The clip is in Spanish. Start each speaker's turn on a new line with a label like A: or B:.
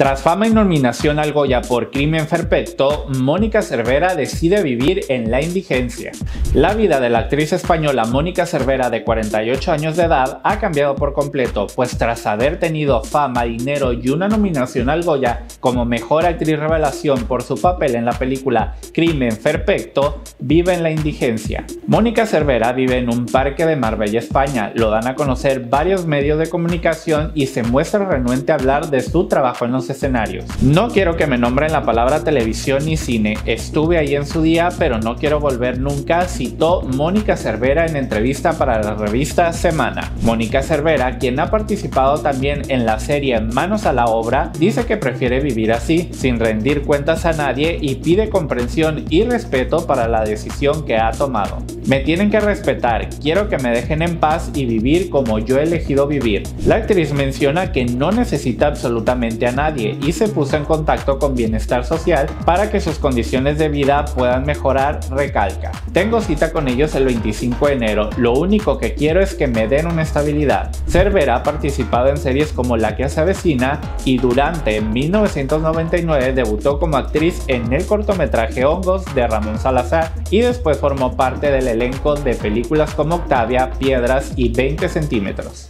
A: Tras fama y nominación al Goya por Crimen Perfecto, Mónica Cervera decide vivir en la indigencia. La vida de la actriz española Mónica Cervera de 48 años de edad ha cambiado por completo, pues tras haber tenido fama, dinero y una nominación al Goya como mejor actriz revelación por su papel en la película Crimen Perfecto, vive en la indigencia. Mónica Cervera vive en un parque de Marbella, España, lo dan a conocer varios medios de comunicación y se muestra renuente a hablar de su trabajo en los escenarios. No quiero que me nombren la palabra televisión ni cine, estuve ahí en su día pero no quiero volver nunca, citó Mónica Cervera en entrevista para la revista Semana. Mónica Cervera, quien ha participado también en la serie Manos a la Obra, dice que prefiere vivir así, sin rendir cuentas a nadie y pide comprensión y respeto para la decisión que ha tomado. Me tienen que respetar, quiero que me dejen en paz y vivir como yo he elegido vivir. La actriz menciona que no necesita absolutamente a y se puso en contacto con Bienestar Social para que sus condiciones de vida puedan mejorar, recalca. Tengo cita con ellos el 25 de enero, lo único que quiero es que me den una estabilidad. Cervera ha participado en series como La que se avecina y durante 1999 debutó como actriz en el cortometraje Hongos de Ramón Salazar y después formó parte del elenco de películas como Octavia, Piedras y 20 centímetros.